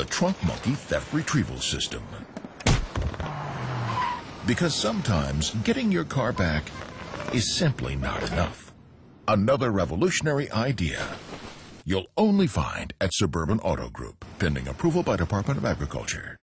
the Trunk Monkey Theft Retrieval System. Because sometimes getting your car back is simply not enough. Another revolutionary idea you'll only find at Suburban Auto Group, pending approval by Department of Agriculture.